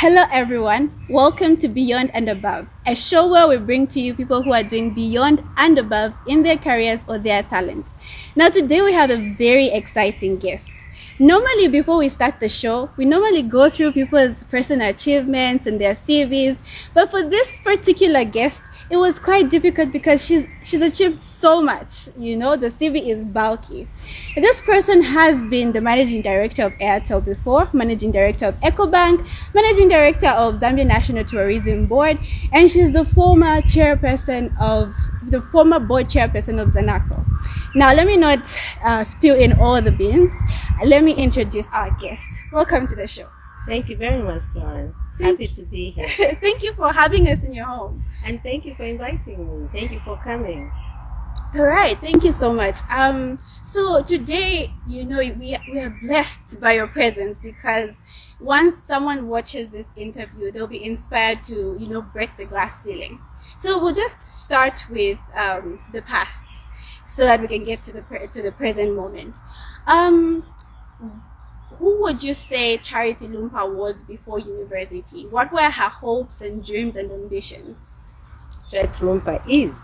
Hello, everyone. Welcome to Beyond and Above, a show where we bring to you people who are doing beyond and above in their careers or their talents. Now, today we have a very exciting guest. Normally, before we start the show, we normally go through people's personal achievements and their CVs, but for this particular guest, it was quite difficult because she's she's achieved so much. You know, the CV is bulky. This person has been the managing director of Airtel before, managing director of EcoBank, managing director of Zambia National Tourism Board, and she's the former chairperson of the former board chairperson of Zanaco. Now, let me not uh, spill in all the beans. Let me introduce our guest. Welcome to the show. Thank you very much, Florence. Happy to be here. Thank you for having us in your home. And thank you for inviting me. Thank you for coming. All right, thank you so much. Um, so today, you know, we we are blessed by your presence because once someone watches this interview, they'll be inspired to, you know, break the glass ceiling. So we'll just start with um, the past, so that we can get to the pre- to the present moment. Um, who would you say Charity Lumpa was before university? What were her hopes and dreams and ambitions? Charity Lumpa is.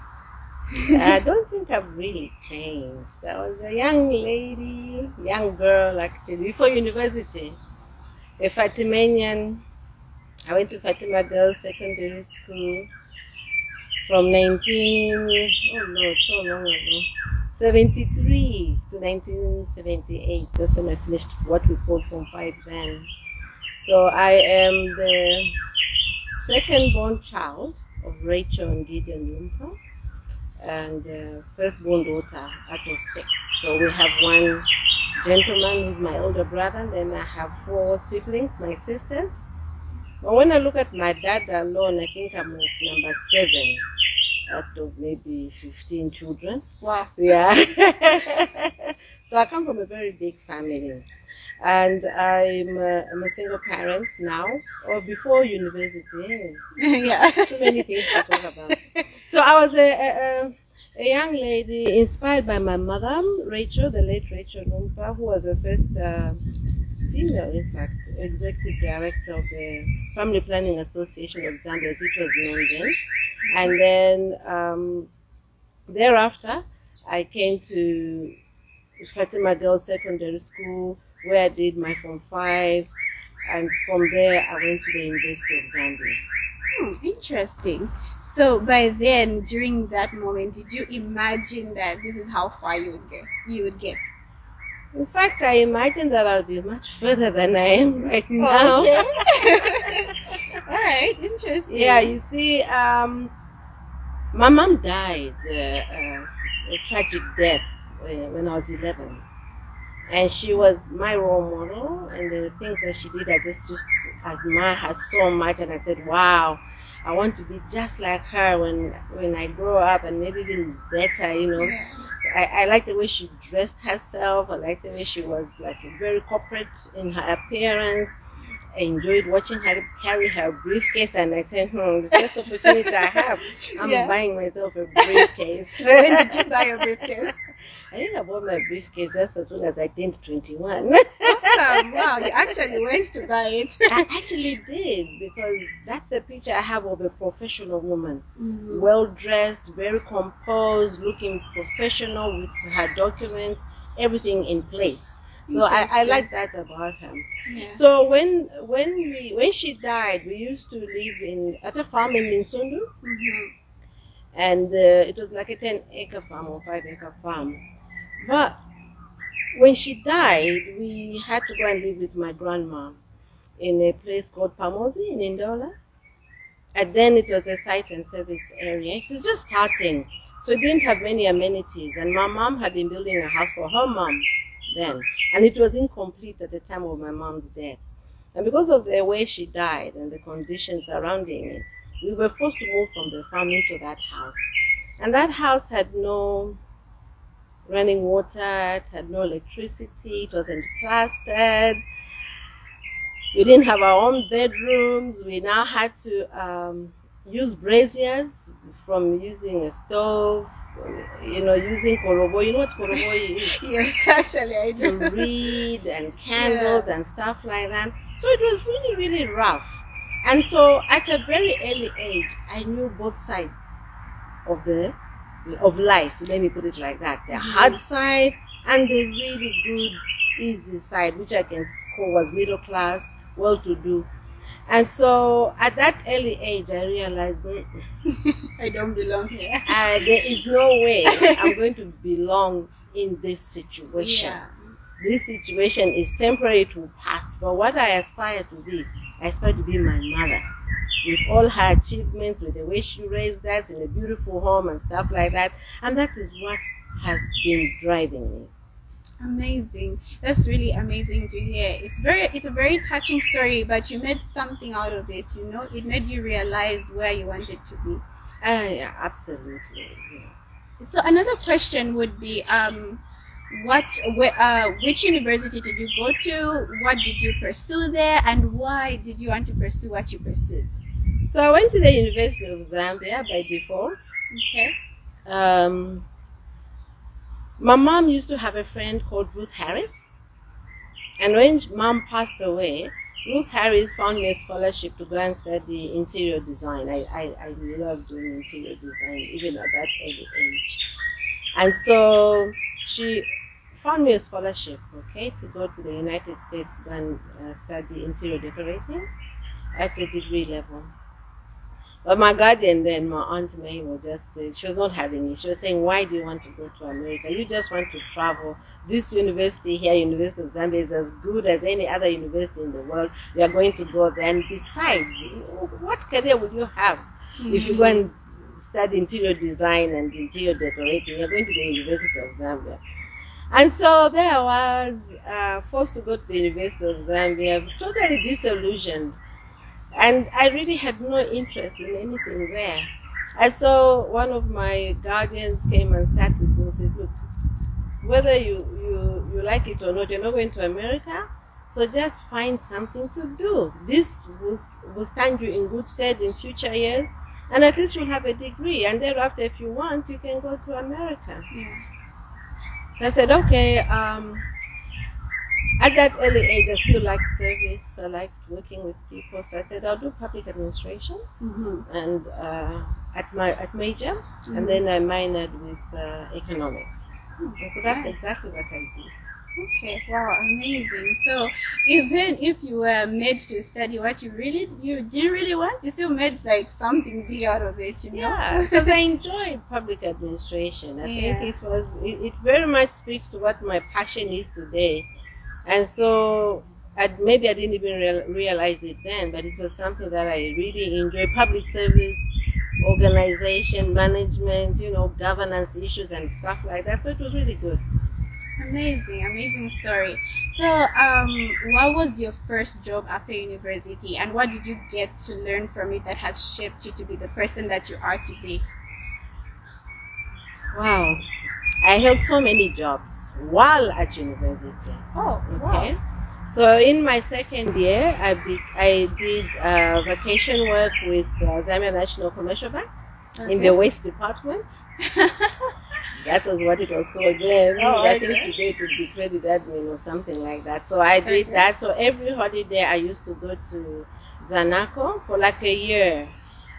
I don't think I've really changed. I was a young lady, young girl actually, before university. A Fatimanian. I went to Fatima Girls Secondary School from 19, oh no, so long ago. 73 to 1978. That's when I finished what we called Form 5 then. So I am the second born child of Rachel and Gideon Lumpa and uh, first born daughter out of six. So we have one gentleman who's my older brother, then I have four siblings, my sisters. But when I look at my dad alone, I think I'm number seven out of maybe 15 children. Wow. Yeah. so I come from a very big family. And I'm a, I'm a single parent now, or before university. yeah. Too many things to talk about. So I was a, a, a young lady inspired by my mother, Rachel, the late Rachel Lumpa, who was the first uh, in fact, executive director of the Family Planning Association of Zambia, as it was known then. And then um, thereafter, I came to Fatima Girls Secondary School, where I did my Form 5, and from there I went to the University of Zambia. Hmm, interesting. So by then, during that moment, did you imagine that this is how far you would get? You would get. In fact, I imagine that I'll be much further than I am right now. Okay. All right. Interesting. Yeah, you see, um, my mom died uh, uh, a tragic death uh, when I was 11. And she was my role model, and the things that she did, I just used to admire her so much. And I said, wow, I want to be just like her when when I grow up, and maybe even better, you know. I, I like the way she dressed herself. I like the way she was like very corporate in her appearance. I enjoyed watching her carry her briefcase, and I said, hmm, the first opportunity I have, I'm Yeah. buying myself a briefcase. when did you buy a briefcase? I think I bought my briefcase just as soon as I turned 21. Awesome. Wow, you actually went to buy it. I actually did because that's the picture I have of a professional woman. Mhm. Well dressed, very composed, looking professional with her documents, everything in place. So I, I like that about her. Yeah. So when when we when she died, we used to live in at a farm in Minsundu, Mhm. and uh, it was like a ten acre farm or five acre farm. But when she died, we had to go and live with my grandma in a place called Pamodzi in Ndola. And then it was a site and service area. It was just starting. So it didn't have many amenities. And my mom had been building a house for her mom then. And it was incomplete at the time of my mom's death. And because of the way she died and the conditions surrounding it, we were forced to move from the farm into that house. And that house had no running water, it had no electricity, it wasn't plastered. We didn't have our own bedrooms. We now had to um, use braziers from using a stove, you know, using korobo. You know what korobo is? Yes, actually, I do. to read and candles and stuff like that. So it was really, really rough. And so at a very early age, I knew both sides of the of life. Let me put it like that: the Mhm. hard side and the really good, easy side, which I can call was middle class, well-to-do. And so at that early age, I realized that I don't belong here. uh, there is no way I'm going to belong in this situation. Yeah. This situation is temporary, it will pass. But what I aspire to be, I aspire to be my mother. With all her achievements, with the way she raised us in a beautiful home and stuff like that. And that is what has been driving me. Amazing. That's really amazing to hear. It's very it's a very touching story, but you made something out of it, you know? It made you realize where you wanted to be. Uh, yeah, absolutely. yeah. So another question would be um what wh- uh, which university did you go to? What did you pursue there and why did you want to pursue what you pursued? So I went to the University of Zambia by default. Okay. Um, my mom used to have a friend called Ruth Harris. And when mom passed away, Ruth Harris found me a scholarship to go and study interior design. I, I, I love doing interior design even at that early age. And so she found me a scholarship, okay, to go to the United States and uh, study interior decorating at a degree level. But my guardian then, my aunt May, was just uh, she was not having it. She was saying, "Why do you want to go to America? You just want to travel. This university here, University of Zambia, is as good as any other university in the world. You are going to go there. And besides, what career would you have if you go and study interior design and interior decorating? You're going to the University of Zambia." And so there I was, uh, forced to go to the University of Zambia, totally disillusioned and I really had no interest in anything there. And so one of my guardians came and sat with me and said, Look, whether you, you, you like it or not, you're not going to America, so just find something to do. This will, will stand you in good stead in future years, and at least you'll have a degree, and thereafter, if you want, you can go to America. Yeah. I said, Okay, um, at that early age, I still liked service. I liked working with people. So I said, I'll do public administration Mm-hmm. and uh, at my at major, and then I minored with uh, economics. And so that's exactly what I did. Okay, wow, amazing. So even if you were made to study what you really you didn't really want, you still made like something big out of it, you know? Yeah, because I enjoy public administration. I Yeah. think it was it, it very much speaks to what my passion is today, and so I, maybe I didn't even real, realize it then, but it was something that I really enjoy. Public service, organization, management, you know, governance issues and stuff like that. So it was really good. Amazing, amazing story. So, um, what was your first job after university, and what did you get to learn from it that has shaped you to be the person that you are today? Wow, I held so many jobs while at university. Oh, Okay. So in my second year, I be, I did uh, vacation work with uh, Zambia National Commercial Bank in the waste department. That was what it was called then. Oh, I okay. think today it would be credit admin or something like that. So I did Okay. that. So every holiday I used to go to Zanaco for like a year,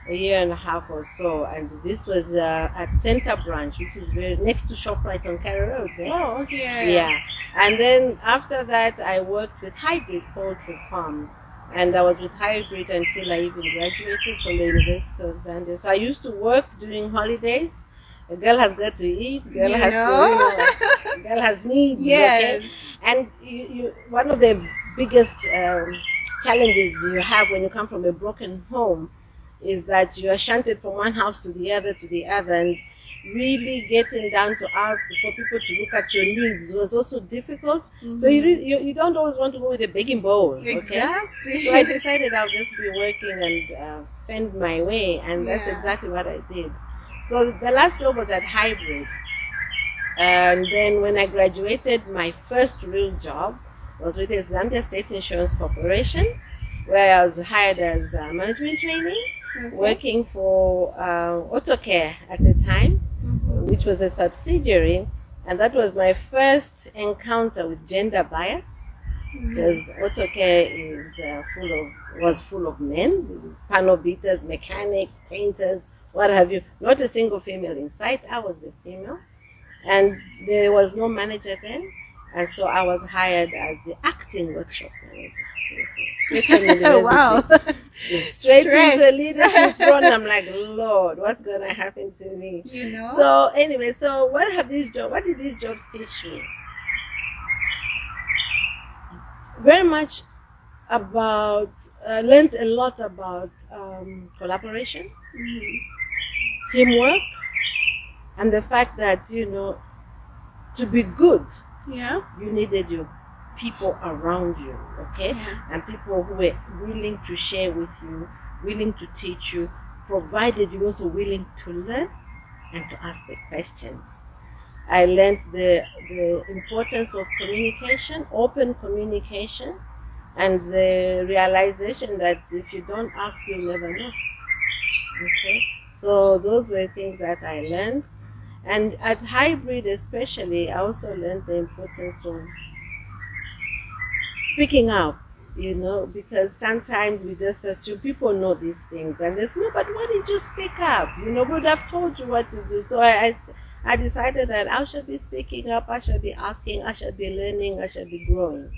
a year and a half or so. And this was uh, at Center Branch, which is very next to Shoprite on Cairo Road. There. Oh, okay. Yeah. And then after that, I worked with Hybrid Poultry Farm. And I was with Hybrid until I even graduated from the University of Zambia. So I used to work during holidays. A girl has got to eat. Girl You has know? to, you know, girl has needs. Yes. Okay? And you, you, one of the biggest um, challenges you have when you come from a broken home is that you are shunted from one house to the other to the other, and really getting down to ask for people to look at your needs was also difficult. So you, you you don't always want to go with a begging bowl. Okay. Exactly. So I decided I'll just be working and uh, fend my way, and that's exactly what I did. So the last job was at Hybrid, and then when I graduated, my first real job was with the Zambia State Insurance Corporation, where I was hired as a management trainee, Okay. working for uh, AutoCare at the time, Mhm. which was a subsidiary, and that was my first encounter with gender bias because AutoCare is uh, full of was full of men, panel beaters, mechanics, painters, what have you. Not a single female in sight. I was the female. And there was no manager then. And so I was hired as the acting workshop manager. Wow. Straight Straight. into a leadership role. I'm like, Lord, what's going to happen to me? You know? So anyway, so what have these jobs? What did these jobs teach me? Very much about. Uh, learned a lot about um, collaboration, Mhm. Teamwork, and the fact that you know, to be good, Yeah. you needed your people around you. Okay, Yeah. and people who were willing to share with you, willing to teach you, provided you also willing to learn and to ask the questions. I learned the, the importance of communication, open communication, and the realization that if you don't ask, you'll never know. Okay, so those were things that I learned. And at hybrid, especially, I also learned the importance of speaking up, you know, because sometimes we just assume people know these things and they say, no, but why did you speak up? You know, would have told you what to do. So I, I, decided that I should be speaking up, I should be asking, I should be learning, I should be growing.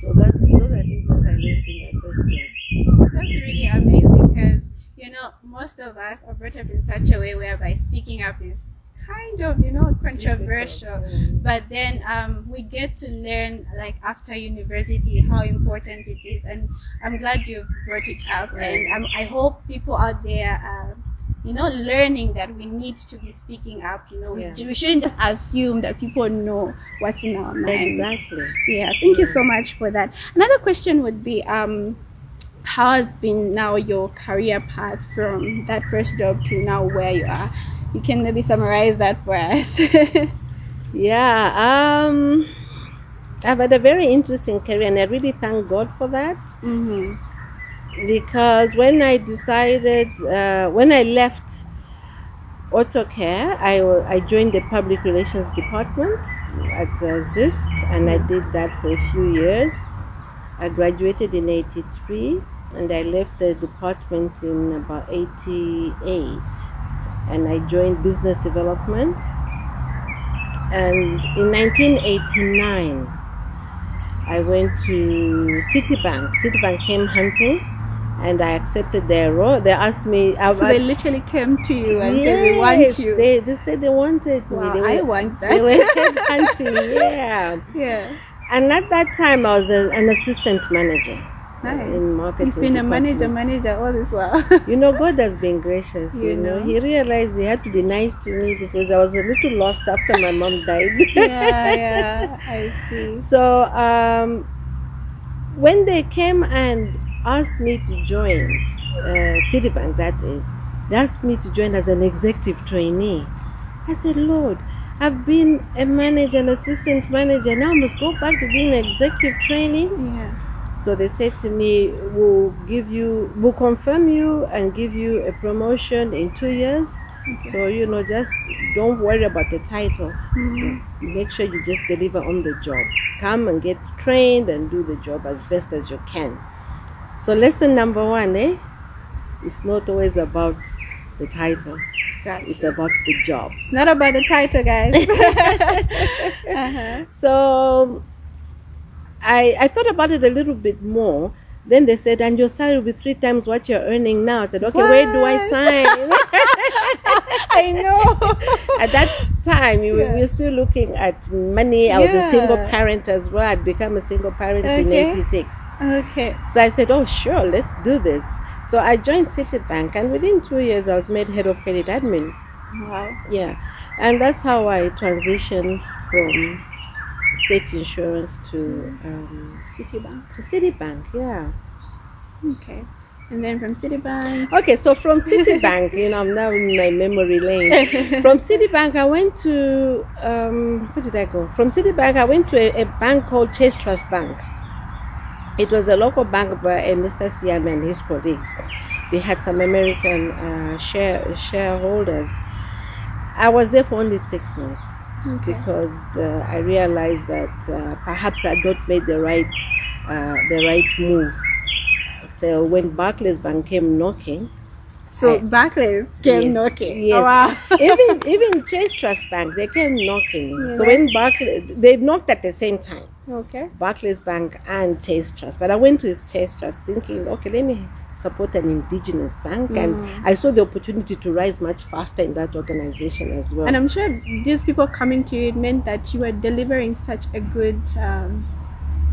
So those are things that I learned in my first job. That's really amazing because, you know, most of us are brought up in such a way whereby speaking up is kind of, you know, controversial. But then um, we get to learn, like after university, how important it is. And I'm glad you've brought it up. And um, I hope people out there are, you know, learning that we need to be speaking up. You know, Yeah. we, shouldn't just assume that people know what's in our minds. Exactly. Yeah, thank you so much for that. Another question would be um how has been now your career path from that first job to now where you are? You can maybe summarize that for us. Yeah, um, I've had a very interesting career and I really thank God for that. mm-hmm. because when I decided, uh, when I left AutoCare, I, I joined the public relations department at uh, ZISC and I did that for a few years. I graduated in 83 and I left the department in about 88 and I joined business development. And in 1989, I went to Citibank. Citibank came hunting, and I accepted their role. They asked me. I, So they literally came to you and said, "We want you." They, they said they wanted me. wow, they I were, want they were that. hunting. Yeah. yeah, And at that time, I was a, an assistant manager nice. in marketing. You've been a manager, manager all this while. You know, God has been gracious. You, You know. know. He realized he had to be nice to me because I was a little lost after my mom died. yeah, yeah, I see. So um, when they came and asked me to join uh, Citibank, that is, they asked me to join as an executive trainee. I said, Lord, I've been a manager, an assistant manager. Now I must go back to being an executive trainee. Yeah, So they said to me, "We'll give you, we'll confirm you and give you a promotion in two years. Okay. So you know, just don't worry about the title." Mhm. make sure you just deliver on the job. Come and get trained and do the job as best as you can. So lesson number one, eh? It's not always about the title. exactly. It's about the job. It's not about the title, guys. uh-huh. So I I thought about it a little bit more. Then they said, and your salary will be three times what you're earning now. I said, okay, where do I sign? I know. At that time, we, were, Yeah. we were still looking at money. I was a single parent as well. I'd become a single parent in 86. okay. So I said, oh, sure, let's do this. So I joined Citibank, and within two years, I was made head of credit admin. Wow. Yeah. And that's how I transitioned from state insurance to, um, Citibank. to Citibank. Yeah. Okay. And then from Citibank. Okay, so from Citibank, you know, I'm now in my memory lane. From Citibank, I went to um, where did I go? From Citibank, I went to a, a bank called Chase Trust Bank. It was a local bank by uh, Mr. Siam and his colleagues. They had some American uh, share shareholders. I was there for only six months Okay. because uh, I realized that uh, perhaps I not made the right uh, the right move. So when Barclays Bank came knocking, So I- Barclays came Yes, knocking. yes. Oh, wow. even even Chase Trust Bank, they came knocking. So when Barclays, they knocked at the same time. Okay. Barclays Bank and Chase Trust. But I went with Chase Trust thinking, okay, let me support an indigenous bank. Mm. And I saw the opportunity to rise much faster in that organization as well. And I'm sure these people coming to you, it meant that you were delivering such a good um,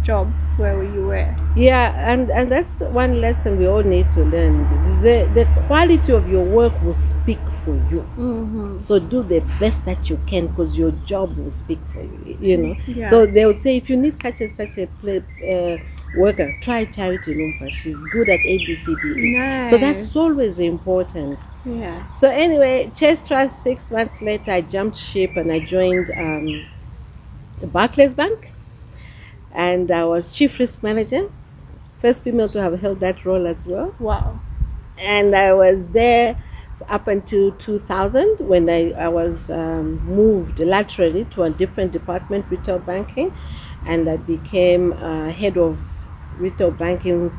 job where you were. yeah, and, and that's one lesson we all need to learn. The, the quality of your work will speak for you. Mm-hmm. So do the best that you can because your job will speak for you, you know. Yeah. So they would say if you need such and such a play, uh, worker, try Charity Lumpa. She's good at ABCD. Nice. So that's always important. yeah. So anyway, Chase Trust. Six months later, I jumped ship and I joined um, the Barclays Bank, and I was chief risk manager, first female to have held that role as well. Wow. And I was there up until 2000 when I, I was um, moved laterally to a different department, retail banking, and I became uh, head of retail banking,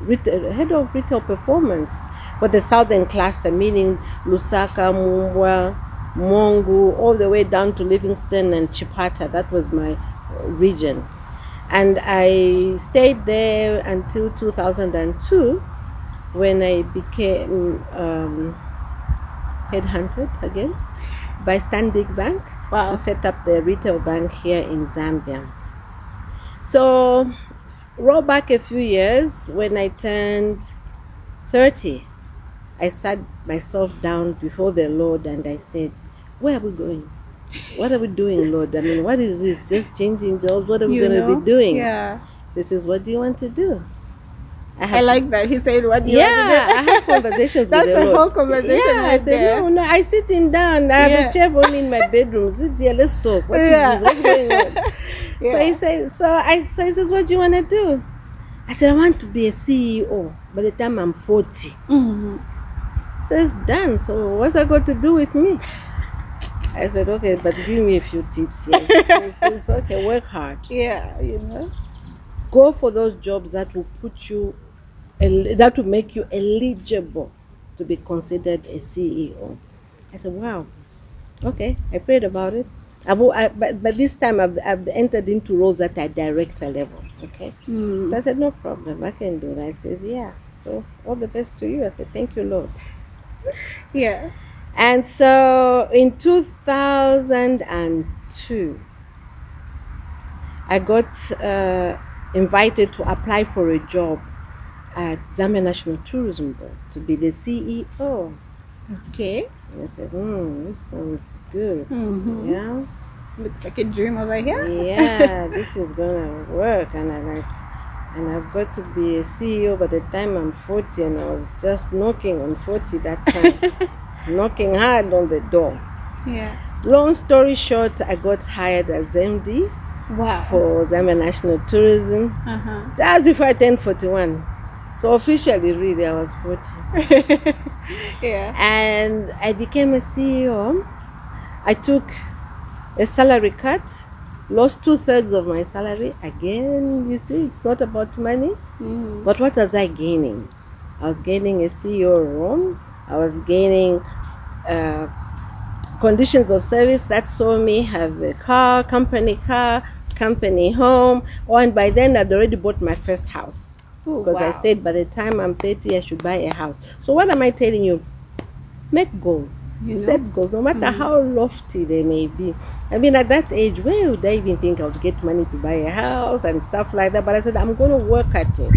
retail, head of retail performance for the southern cluster, meaning Lusaka, Mumbwa, Mongu, all the way down to Livingstone and Chipata. That was my uh, region. And I stayed there until 2002 when I became um, headhunted again by Stanbic Bank Wow. to set up the retail bank here in Zambia. So, roll back a few years when I turned 30, I sat myself down before the Lord and I said, Where are we going? What are we doing, Lord? I mean, what is this? Just changing jobs? What are we going to be doing? Yeah. He says, What do you want to do? I like that. He said, "What do you yeah, want to do?" I have conversations That's with the a Lord. whole conversation yeah, I right said, there. No, no, I sitting down. I have Yeah. a chair for me in my bedroom. Sit here, let's talk. What is Yeah. this? What's going on? So he said, so I so he says, What do you wanna do? I said, I want to be a CEO by the time I'm 40. Mhm. Says done. So what's that got to do with me? I said, Okay, but give me a few tips here. He says, Okay, work hard. Yeah, you know. Go for those jobs that will put you that will make you eligible to be considered a CEO. I said, Wow. Okay. I prayed about it. I've, I, but, but this time I've, I've entered into roles at a director level. Okay. Mm. So I said, no problem, I can do that. He says, yeah. So all the best to you. I said, thank you, Lord. Yeah. And so in 2002, I got uh, invited to apply for a job at Zambia National Tourism Board to be the CEO. Okay. And I said, hmm, this sounds good. Mhm. Yeah. Looks like a dream over here. yeah, this is gonna work, and I like, and I've got to be a CEO by the time I'm 40, and I was just knocking on 40 that time, knocking hard on the door. Yeah. Long story short, I got hired as MD Wow. for Zambia National Tourism Uh huh. just before I turned 41. So officially, really, I was 40, yeah. and I became a CEO. I took a salary cut, lost two thirds of my salary. Again, you see, it's not about money. Mm. But what was I gaining? I was gaining a CEO role. I was gaining uh, conditions of service that saw me have a car, company car, company home. Oh, and by then I'd already bought my first house because wow. I said by the time I'm 30, I should buy a house. So what am I telling you? Make goals. You know? Set goals, no matter how lofty they may be. I mean, at that age, where would I even think I would get money to buy a house and stuff like that? But I said, I'm going to work at it.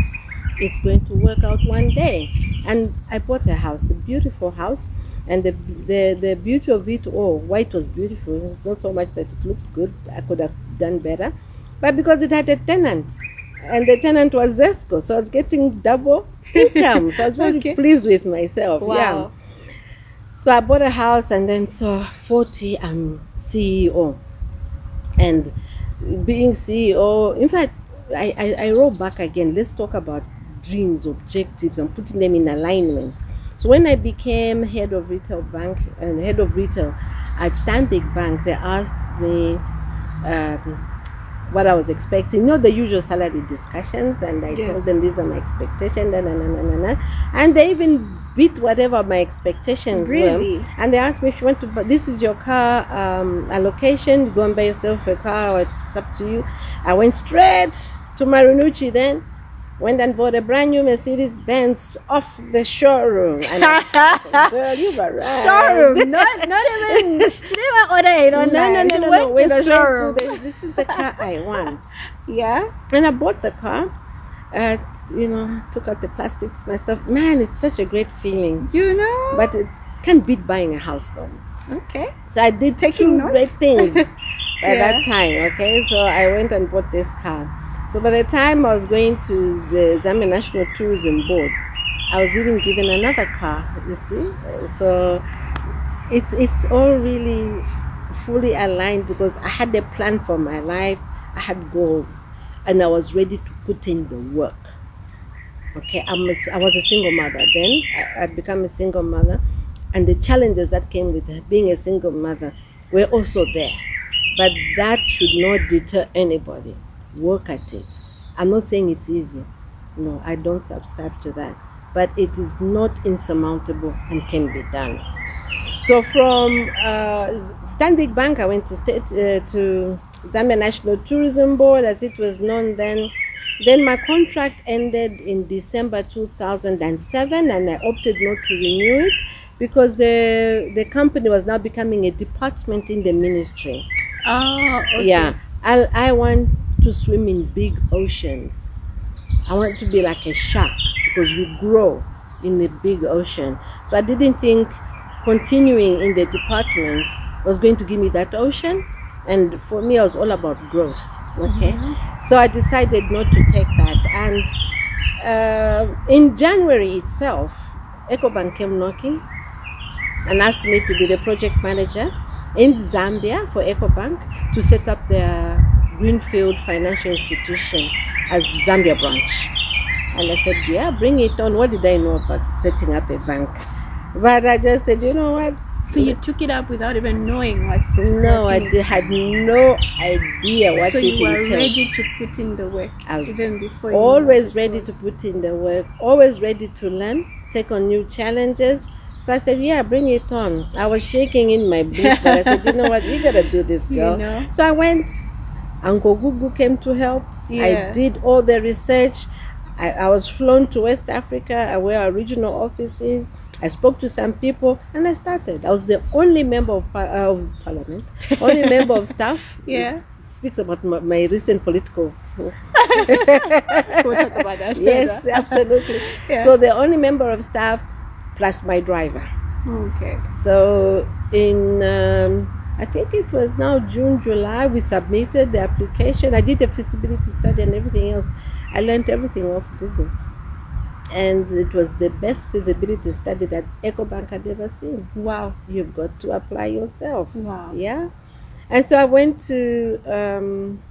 It's going to work out one day. And I bought a house, a beautiful house. And the, the, the beauty of it oh, all, why it was beautiful, it was not so much that it looked good, I could have done better, but because it had a tenant. And the tenant was Zesco, so I was getting double income. so I was very Okay. pleased with myself. Yeah. Wow. So I bought a house and then so 40 I'm CEO. And being CEO, in fact, I, I, I roll back again. Let's talk about dreams, objectives, and putting them in alignment. So when I became head of retail bank and head of retail at Stanbic Bank, they asked me, um, what I was expecting. You know the usual salary discussions, and I Yes. told them these are my expectations, na, na, na, na, na, and they even beat whatever my expectations Really? were. And they asked me if you want to, but this is your car um, allocation. Go and buy yourself a car, or it's up to you. I went straight to Marinucci then. Went and bought a brand new Mercedes Benz off the showroom. And I said, girl, you were right. showroom. not not even. She didn't order it No, online. no, no, she no, went no. to the showroom. the, this is the car I want. Yeah. And I bought the car. Uh, you know, took out the plastics myself. Man, it's such a great feeling. You know. But it can't beat buying a house though. okay. So I did Taking two notes? great things by Yeah. that time. Okay, so I went and bought this car. So by the time I was going to the Zambia National Tourism Board, I was even given another car. You see, so it's it's all really fully aligned because I had a plan for my life. I had goals, and I was ready to put in the work. Okay, I'm a, I was a single mother then. I, I'd become a single mother, and the challenges that came with being a single mother were also there. But that should not deter anybody. Work at it. I'm not saying it's easy. No, I don't subscribe to that. But it is not insurmountable and can be done. So from uh, Stanbic Bank, I went to state uh, to Zambia National Tourism Board, as it was known then. Then my contract ended in December 2007, and I opted not to renew it because the the company was now becoming a department in the ministry. Oh. Okay. Yeah, I I want to swim in big oceans. I want to be like a shark because we grow in the big ocean. So I didn't think continuing in the department was going to give me that ocean. And for me, it was all about growth. Okay, so I decided not to take that. And uh, in January itself, EcoBank came knocking and asked me to be the project manager in Zambia for EcoBank to set up their Greenfield Financial Institution as Zambia branch. And I said, yeah, bring it on. What did I know about setting up a bank? But I just said, you know what? So you took it up without even knowing what's No, I it. did, had no idea what so it you were entailed. ready to put in the work I was even before you always ready to put in the work, always ready to learn, take on new challenges. So I said, Yeah, bring it on. I was shaking in my boots, but I said, You know what, we gotta do this, You girl. know? So I went. Uncle Gugu came to help. Yeah. I did all the research. I, I was flown to West Africa, uh, where our regional office is. I spoke to some people and I started. I was the only member of, par- uh, of parliament, only member of staff. Yeah. Speaks about my, my recent political We'll talk about that. yes, absolutely. Yeah. So the only member of staff plus my driver. Okay. So in um, I think it was now June, July, we submitted the application. I did the feasibility study and everything else. I learned everything off Google. And it was the best feasibility study that EcoBank had ever seen. Wow. You've got to apply yourself. Wow. Yeah. And so I went to um,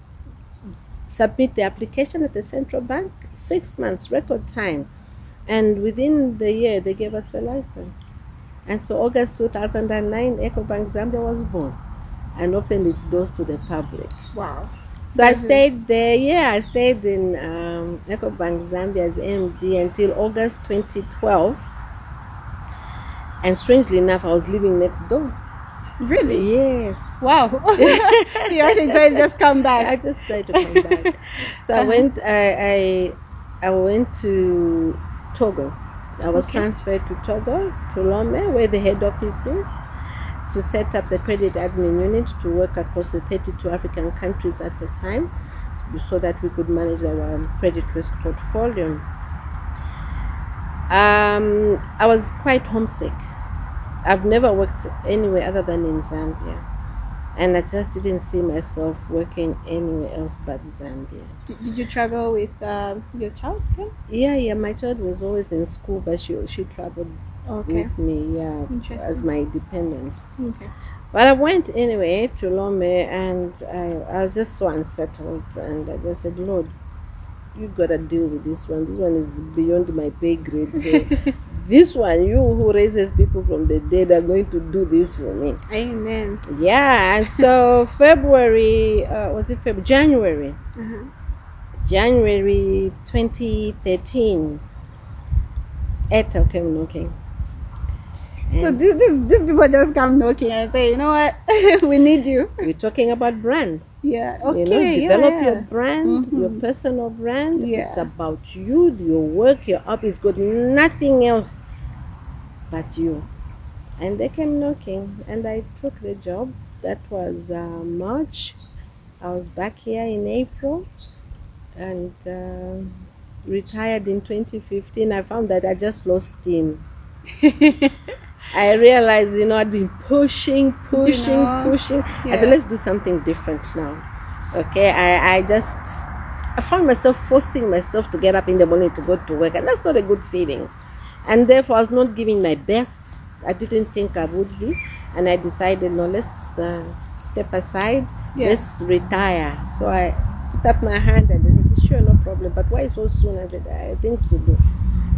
submit the application at the central bank, six months, record time. And within the year, they gave us the license. And so August 2009, EcoBank Zambia was born and opened its doors to the public. Wow. So I This is- stayed there, yeah, I stayed in um, EcoBank Zambia as MD until August 2012. And strangely enough, I was living next door. Really? Yes. Wow. so you actually to just come back. I just tried to come back. So I went. I, I I went to Togo. I was Okay. transferred to Togo, to Lome, where the head office is, to set up the credit admin unit to work across the 32 African countries at the time, so that we could manage our credit risk portfolio. Um, I was quite homesick. I've never worked anywhere other than in Zambia. And I just didn't see myself working anywhere else but Zambia. Did, did you travel with um, your child? then? Yeah, yeah, my child was always in school, but she she traveled Okay. with me, yeah, as my dependent. Okay. But I went anyway to Lome, and I, I was just so unsettled, and I just said, know, you gotta deal with this one. This one is beyond my pay grade. So this one, you who raises people from the dead, are going to do this for me. Amen. Yeah, and so February, uh, was it February? January, Uh-huh. January 2013, Airtel came knocking. So this, this these people just come knocking and say, you know what, we need you. we're talking about brand. Yeah. Okay. you know, yeah, develop yeah. your brand, your Mhm. personal brand. Yeah. It's about you, your work, your up. It's got nothing else but you. And they came knocking, and I took the job. That was uh, March. I was back here in April, and uh, retired in 2015. I found that I just lost steam. I realized, you know, I'd been pushing, pushing, know, pushing. I said, let's do something different now. Okay, I, I just, I found myself forcing myself to get up in the morning to go to work, and that's not a good feeling. And therefore, I was not giving my best. I didn't think I would be, and I decided, no, let's uh, step aside, Yeah. let's retire. So I put up my hand and I said, sure, no problem, but why so soon? I said, I have things to do.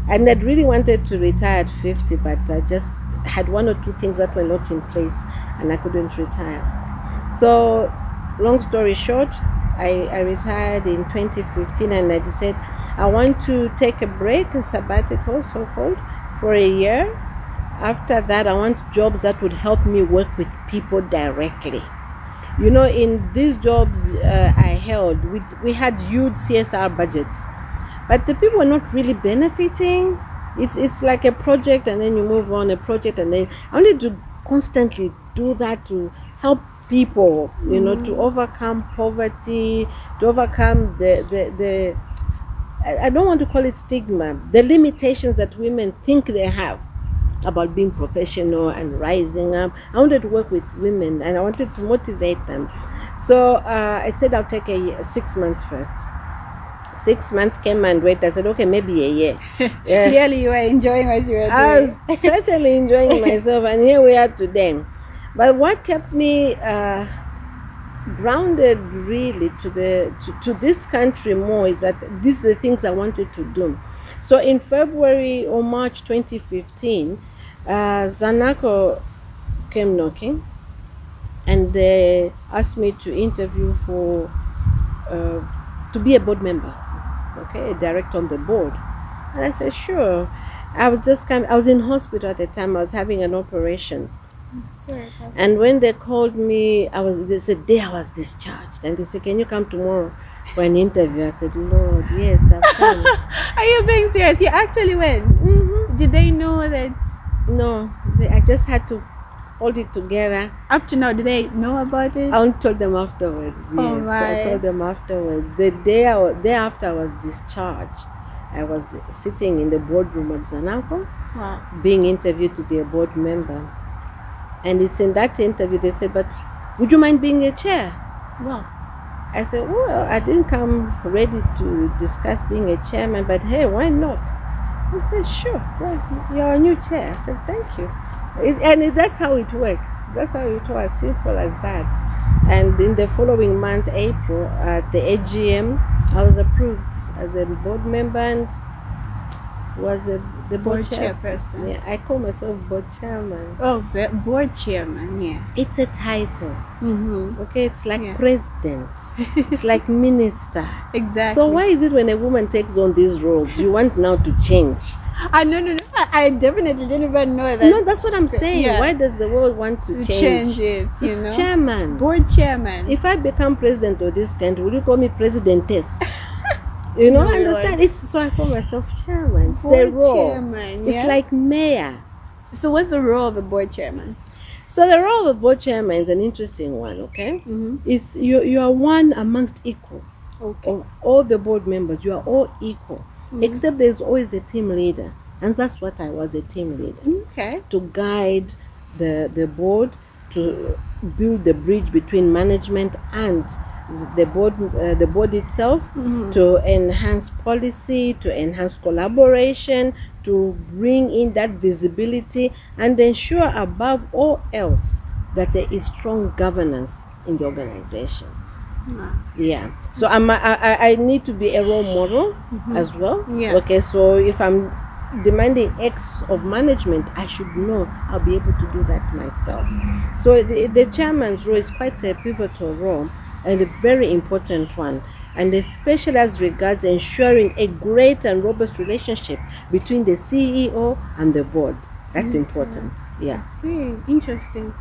And I'd really wanted to retire at 50, but I just had one or two things that were not in place and I couldn't retire. So, long story short, I, I retired in 2015 and I decided I want to take a break, a sabbatical, so called, for a year. After that, I want jobs that would help me work with people directly. You know, in these jobs uh, I held, we, we had huge CSR budgets but the people were not really benefiting. It's it's like a project and then you move on a project and then I wanted to constantly do that to help people, you know, to overcome poverty, to overcome the the, the I I don't want to call it stigma, the limitations that women think they have about being professional and rising up. I wanted to work with women and I wanted to motivate them. So uh, I said I'll take a year, six months first six months came and went. I said, okay, maybe a year. Yeah. Clearly, you were enjoying what you were doing. I was certainly enjoying myself, and here we are today. But what kept me uh, grounded really to the to, to this country more is that these are the things I wanted to do. So in February or March 2015, uh, Zanaco came knocking, and they asked me to interview for uh, to be a board member, okay, direct on the board. And I said, sure. I was just coming, I was in hospital at the time, I was having an operation. Sorry, And when they called me, I was, they said, day I was discharged. And they said, can you come tomorrow for an interview? I said, Lord, yes, I've come. Are you being serious? You actually went. hmm Did they know that? No, they, I just had to hold it together. Up to now, did they know about it? I only told them afterwards. Oh, yes, Oh, my. I told them afterwards. The day, I day after I was discharged, I was sitting in the boardroom at Zanaco. Wow. being interviewed to be a board member. And it's in that interview they said, But would you mind being a chair? Wow. I said, Well, I didn't come ready to discuss being a chairman, but hey, why not? I said, Sure, well, you're a new chair. I said, Thank you. It, and it, that's how it worked. That's how it was, simple as that. And in the following month, April, at the AGM, I was approved as a board member and was a, the board, Board chair. chairperson. Yeah, I call myself board chairman. Oh, board chairman. Yeah. It's a title, Mm-hmm. okay? It's like Yeah. president, it's like minister. Exactly. So why is it when a woman takes on these roles, you want now to change? Ah, no, no, no. I, I definitely didn't even know that. No, that's what I'm saying. Yeah. Why does the world want to change? change it, you It's know. chairman. Board chairman. If I become president of this country, will you call me presidentess? you know, No, understand? It's so I call myself chairman. It's the board role. chairman. It's like mayor. So, so what's the role of a board chairman? So the role of a board chairman is an interesting one. Okay, Mm-hmm. it's you. You are one amongst equals. Okay. of all the board members, you are all equal, Mhm. except there's always a team leader, and that's what I was a team leader Okay. to guide the the board to build the bridge between management and the board uh, the board itself Mhm. to enhance policy to enhance collaboration to bring in that visibility and ensure above all else that there is strong governance in the organization Ah, yeah so I'm, I, I I need to be a role model as well Yeah. okay so if i'm demanding X of management, I should know I'll be able to do that myself. So the, the chairman's role is quite a pivotal role and a very important one. And especially as regards ensuring a great and robust relationship between the CEO and the board. That's Okay. important. Yeah. See, interesting.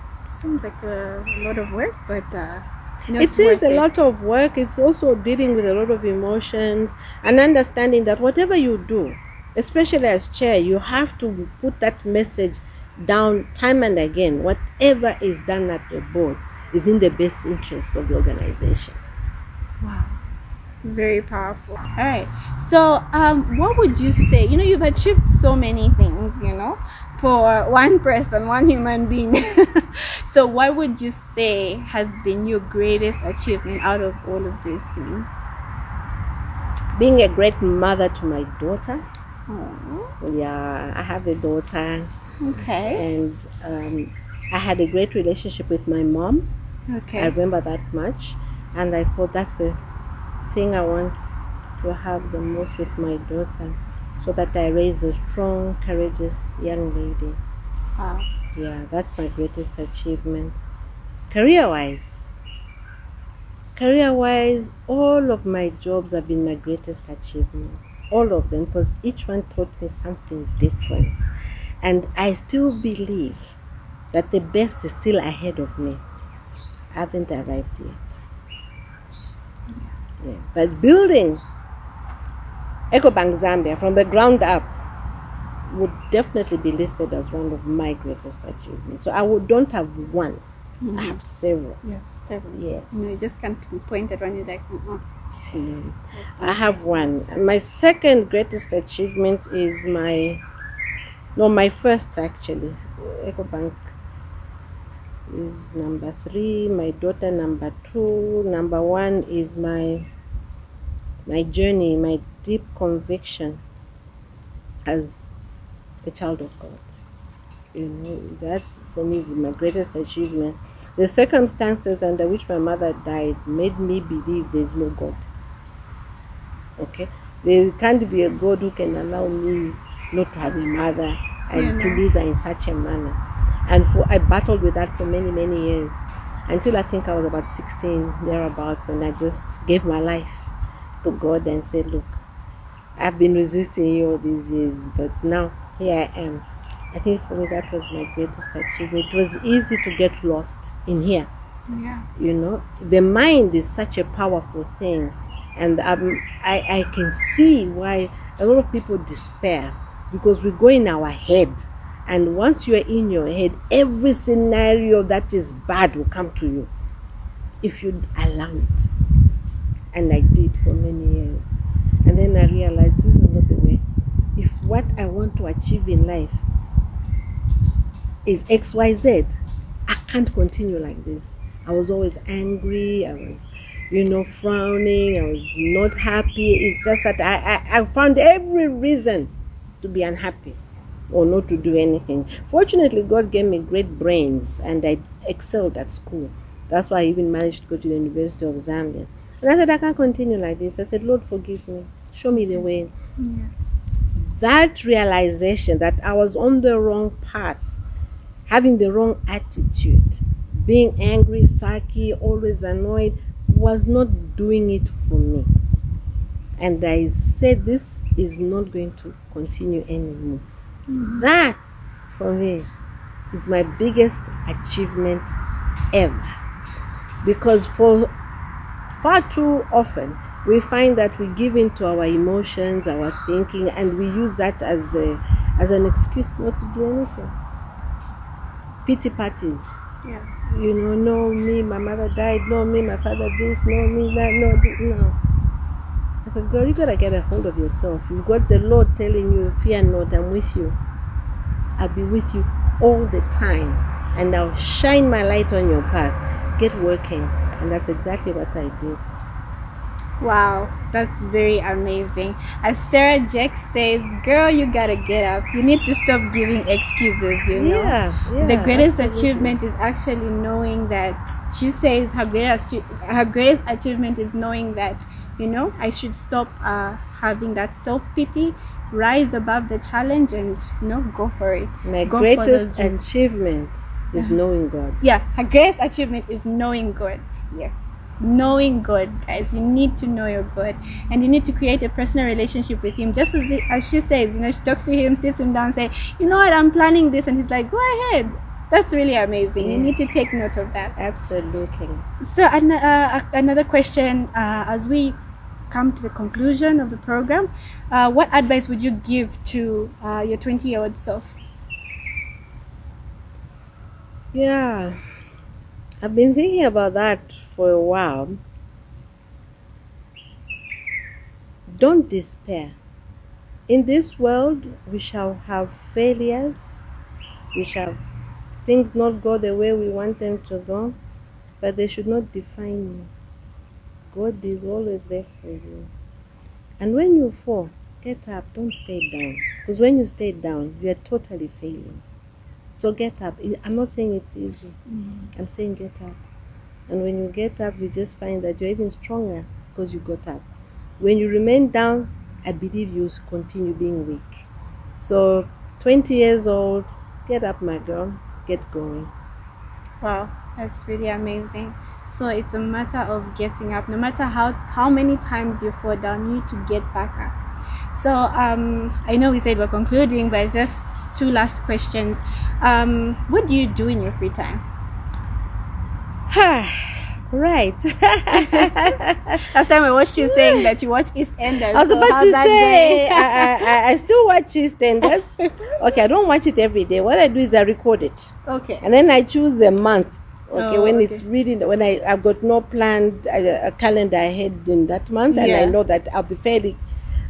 Sounds like a lot of work, but uh, you it it's a it. lot of work. It's also dealing with a lot of emotions and understanding that whatever you do, especially as chair, you have to put that message down time and again. Whatever is done at the board is in the best interest of the organization. Wow. Very powerful. All right. So, um, what would you say? You know, you've achieved so many things, you know, for one person, one human being. so, what would you say has been your greatest achievement out of all of these things? Being a great mother to my daughter. Oh, Yeah, I have a daughter, okay. and um, I had a great relationship with my mom. I remember that much, and I thought that's the thing I want to have the most with my daughter, so that I raise a strong, courageous young lady. Wow. Yeah, that's my greatest achievement. Career wise, career wise, all of my jobs have been my greatest achievement. All of them, because each one taught me something different. And I still believe that the best is still ahead of me. Haven't arrived yet. Yeah. But building EcoBank Zambia from the ground up would definitely be listed as one of my greatest achievements. So I would, don't have one. I have several. Yes, several. Yes. You, you just can't pinpoint it when you're like, uh-uh. Mm. I have one. My second greatest achievement is my, no, my first actually. EcoBank is number three. My daughter number two. Number one is my, my journey, my deep conviction as a child of God. You know, that's for me is my greatest achievement. The circumstances under which my mother died made me believe there's no God. Okay? There can't be a God who can allow me not to have a mother and to lose her in such a manner. And for I battled with that for many, many years. Until I think I was about 16, thereabout, when I just gave my life to God and said, Look, I've been resisting you all these years, but now here I am. I think for me that was my greatest achievement. It was easy to get lost in here. Yeah. You know, the mind is such a powerful thing, and um, I I can see why a lot of people despair because we go in our head, and once you are in your head, every scenario that is bad will come to you if you allow it. And I did for many years, and then I realized this is not the way. If what I want to achieve in life is XYZ, I can't continue like this. I was always angry, I was, you know, frowning, I was not happy. It's just that I, I, I found every reason to be unhappy or not to do anything. Fortunately, God gave me great brains and I excelled at school. That's why I even managed to go to the University of Zambia. And I said, I can't continue like this. I said, Lord, forgive me. Show me the way Yeah. that realization that I was on the wrong path, having the wrong attitude, being angry, sulky, always annoyed, was not doing it for me. And I said, This is not going to continue anymore. That, for me, is my biggest achievement ever. Because for far too often we find that we give in to our emotions, our thinking, and we use that as a as an excuse not to do anything. Pity parties. Yeah. You know, no me, my mother died, no me, my father this, no me, that, no this, no. I said, girl, you gotta get a hold of yourself. You've got the Lord telling you, fear not, I'm with you. I'll be with you all the time. And I'll shine my light on your path. Get working. And that's exactly what I did. Wow, that's very amazing. As Sarah Jakes says, girl, you gotta get up. You need to stop giving excuses, you know? Yeah, yeah. the greatest absolutely. achievement is actually knowing that she says her greatest her greatest achievement is knowing that you know I should stop uh, having that self pity rise above the challenge and you know go for it. My Go greatest achievement is knowing God. Yeah, her greatest achievement is knowing God. Yes. Knowing God, guys. You need to know your God and you need to create a personal relationship with Him. Just as, the, as she says, you know, she talks to Him, sits him down, and say, You know what, I'm planning this. And He's like, Go ahead. That's really amazing. You need to take note of that. Absolutely. So, an- uh, another question uh, as we come to the conclusion of the program, uh, what advice would you give to uh, your 20 year old self? Yeah. I've been thinking about that for a while. Don't despair. In this world, we shall have failures. We shall things not go the way we want them to go, but they should not define you. God is always there for you. And when you fall, get up. Don't stay down. Because when you stay down, you are totally failing. So get up. I'm not saying it's easy. Mm-hmm. I'm saying get up. And when you get up, you just find that you're even stronger because you got up. When you remain down, I believe you continue being weak. So, 20 years old, get up, my girl. Get going. Wow, that's really amazing. So it's a matter of getting up. No matter how how many times you fall down, you need to get back up. So um, I know we said we're concluding, but just two last questions. Um, what do you do in your free time? right. Last time I watched you saying that you watch EastEnders. I was so about to say. I, I, I- I still watch EastEnders. okay, I don't watch it every day. What I do is I record it. okay. and then I choose a month. Okay, Oh, when okay. it's really when I I've got no planned uh, a calendar ahead in that month, and I know that I'll be fairly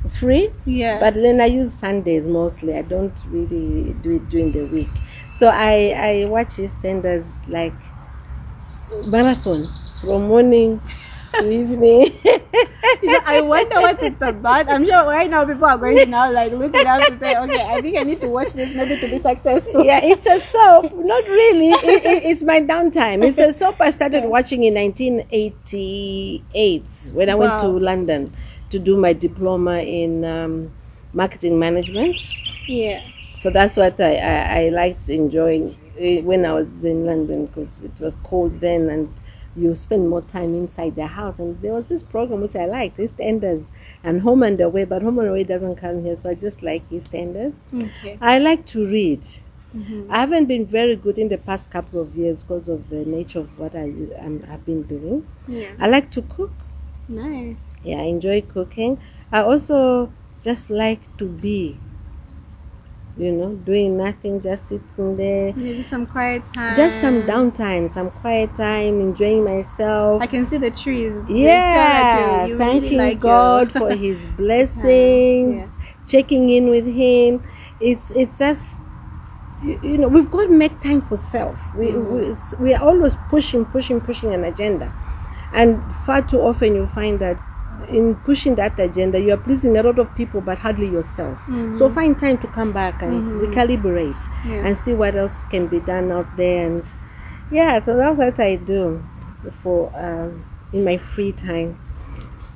free. Yeah. But then I use Sundays mostly. I don't really do it during the week. So I I watch EastEnders like marathon from morning to evening. Yeah, I wonder what it's about. I'm sure right now people are going to now like look it up to say, okay, I think I need to watch this maybe to be successful. yeah, it's a soap. Not really. It, it, it's my downtime. It's a soap I started watching in 1988 when I went to London to do my diploma in um, marketing management. Yeah. So that's what I, I, I liked enjoying eh, when I was in London because it was cold then and you spend more time inside the house. And there was this program which I liked, EastEnders and Home and Away, but Home and Away doesn't come here, so I just like EastEnders. Okay. I like to read. Mhm. I haven't been very good in the past couple of years because of the nature of what I um, I've been doing. Yeah. I like to cook. Nice. Yeah, I enjoy cooking. I also just like to be, you know, doing nothing, just sitting there. Yeah, just some quiet time. Just some downtime, some quiet time, enjoying myself. I can see the trees. Yeah, you, you thanking really like God your- for His blessings, Yeah. checking in with Him. It's it's just you, you know we've got to make time for self. We, Mm-hmm. we we are always pushing, pushing, pushing an agenda, and far too often you find that in pushing that agenda you are pleasing a lot of people but hardly yourself. So find time to come back and recalibrate Mm-hmm. Yeah. and see what else can be done out there and yeah so that's what i do for um, in my free time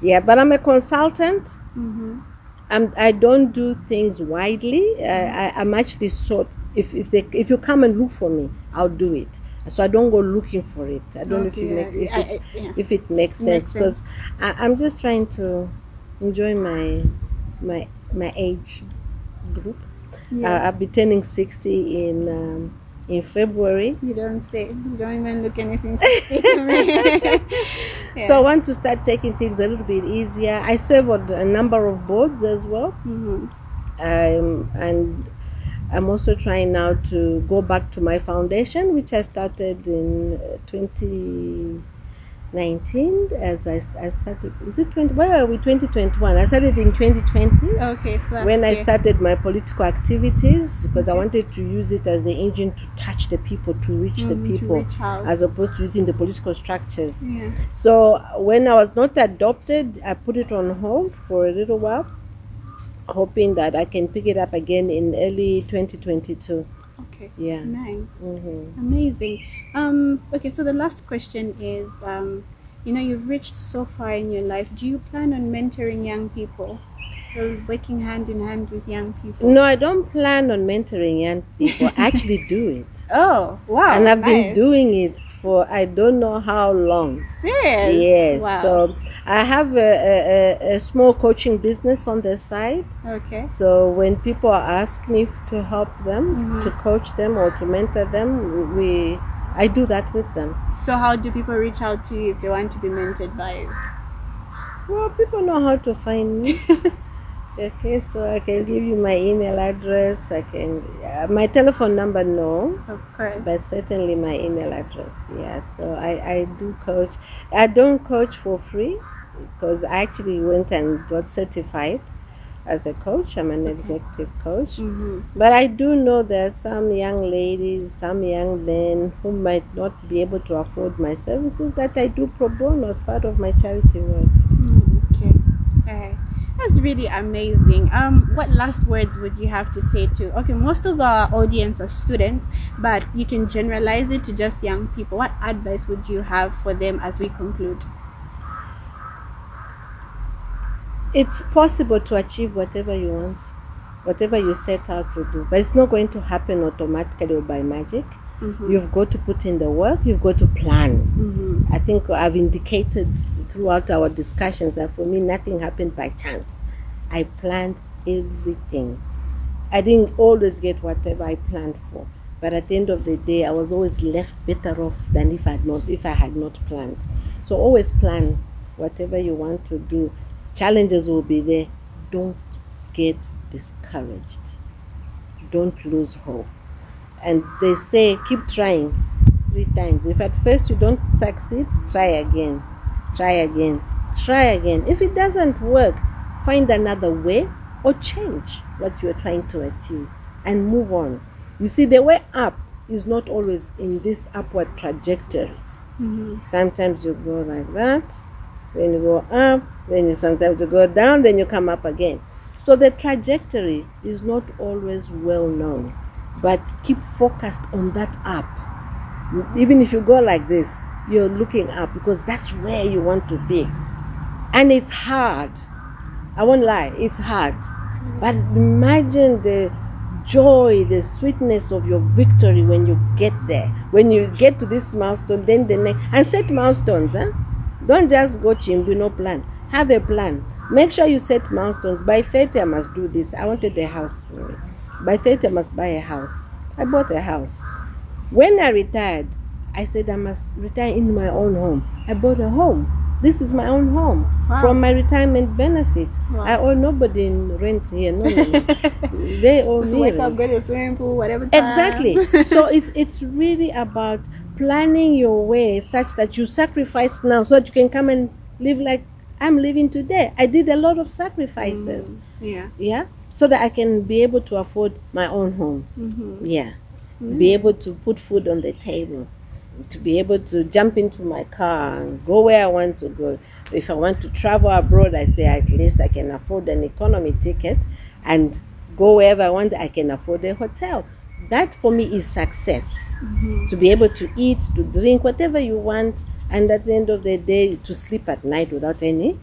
yeah but i'm a consultant Mhm. I'm, i don't do things widely I, I, i'm actually sort if, if they if you come and look for me i'll do it so i don't go looking for it i don't know if, you make, if, I- it, I- yeah. if it makes Makes sense because i'm just trying to enjoy my my my age group Yeah. uh, i'll be turning 60 in um, in february You don't say. You don't even look anything sexy to me. Yeah. So I want to start taking things a little bit easier. I serve on a number of boards as well, Mhm. um, and I'm also trying now to go back to my foundation, which I started in uh, 2019. As I, I started, is it 20? Where are we? 2021. I started in 2020 Okay, so that's when I started my political activities because I wanted to use it as the engine to touch the people, to reach the Mhm, people, reach as opposed to using the political structures. Yeah. So when I was not adopted, I put it on hold for a little while, hoping that I can pick it up again in early 2022. Okay. Yeah. Nice. hmm Amazing. Um, okay, so the last question is um, you know, you've reached so far in your life. Do you plan on mentoring young people? So working hand in hand with young people. No, I don't plan on mentoring young people. I actually do it. Oh, wow. and I've nice. been doing it for I don't know how long. serious. Yes. Wow. So I have a, a, a- small coaching business on the side. okay. So when people ask me to help them, Mhm. to coach them or to mentor them, we I do that with them. So how do people reach out to you if they want to be mentored by you? Well, people know how to find me. okay, so I can give you my email address. I can uh, my telephone number. No, Of course. but certainly my email address. Yeah, so I, I do coach. I don't coach for free because I actually went and got certified as a coach. I'm an executive coach. Mm-hmm. But I do know there are some young ladies, some young men who might not be able to afford my services that I do pro bono as part of my charity work. Okay. Okay. That's really amazing. Um, what last words would you have to say to? Okay, most of our audience are students, but you can generalize it to just young people. What advice would you have for them as we conclude? It's possible to achieve whatever you want, whatever you set out to do, but it's not going to happen automatically or by magic. Mm-hmm. You've got to put in the work, you've got to plan. Mm-hmm. I think I've indicated throughout our discussions that for me, nothing happened by chance. I planned everything. I didn't always get whatever I planned for, but at the end of the day, I was always left better off than if I had not if I had not planned. So always plan whatever you want to do. Challenges will be there. Don't get discouraged. Don't lose hope. And they say keep trying three times. If at first you don't succeed, try again. Try again. Try again. If it doesn't work, find another way or change what you're trying to achieve and move on. You see, the way up is not always in this upward trajectory. Mm-hmm. Sometimes you go like that, then you go up, then you sometimes you go down, then you come up again. So the trajectory is not always well known, but keep focused on that up. Even if you go like this, you're looking up because that's where you want to be. And it's hard. I won't lie, it's hard. But imagine the joy, the sweetness of your victory when you get there. When you get to this milestone, then the next. And set milestones, huh? Don't just go chimbu, no plan. Have a plan. Make sure you set milestones. By 30, I must do this. I wanted a house. By 30, I must buy a house. I bought a house. When I retired, I said I must retire in my own home. I bought a home. This is my own home Wow. from my retirement benefits. Wow. I owe nobody in rent here. No, no, no. they owe Just me wake rent. up, go to the swimming pool, whatever. Time. Exactly. so it's it's really about planning your way such that you sacrifice now so that you can come and live like I'm living today. I did a lot of sacrifices. Mm, yeah. Yeah. So that I can be able to afford my own home. Mm-hmm. Yeah. Mm. Be able to put food on the table. To be able to jump into my car and go where I want to go. If I want to travel abroad, I say at least I can afford an economy ticket and go wherever I want, I can afford a hotel. That for me is success. Mm-hmm. To be able to eat, to drink, whatever you want, and at the end of the day, to sleep at night without any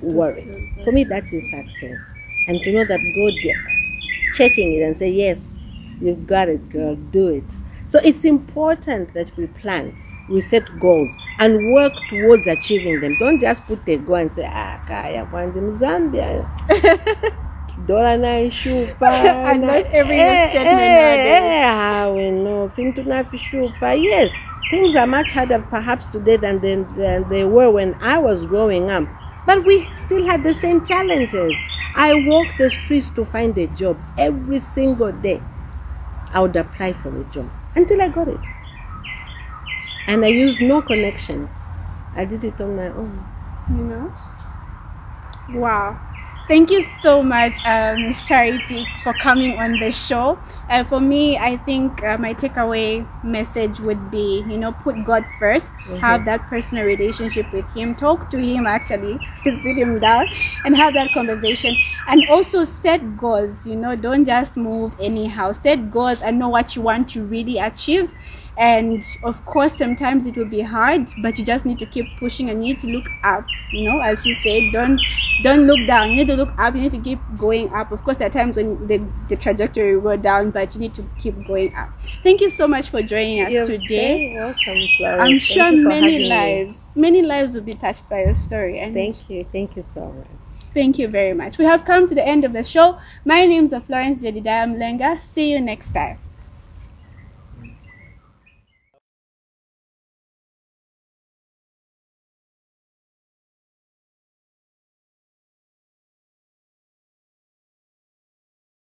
worries. For me, that is success. And to know that God checking it and say, yes, you've got it, girl, do it. So it's important that we plan, we set goals, and work towards achieving them. Don't just put a goal and say, ah, kaya kwanza Zambia. dola naishupa And that's every Eh, statement eh, nowadays. eh, ah, we know? Fintu navishupa yes things are much harder perhaps today than they, than they were when i was growing up. But we still had the same challenges. I walked the streets to find a job. Every single day i would apply for a job until i got it. And i used no connections. I did it on my own. You know? Wow thank you so much uh, miss charity for coming on the show. Uh, for me i think uh, my takeaway message would be you know put god 1st have that personal relationship with him talk to him actually sit him down and have that conversation. And also set goals you know don't just move anyhow. Set goals and know what you want to really achieve and of course sometimes it will be hard but you just need to keep pushing and you need to look up you know as she said don't don't look down you need to look up you need to keep going up of course at times when the, the trajectory will go down but you need to keep going up thank you so much for joining us You're today very welcome, Florence. i'm Thank sure many having me. lives many lives will be touched by your story and Thank you. Thank you so much. Thank you very much. We have come to the end of the show. My name is Florence Jedidiah Mulenga. See you next time.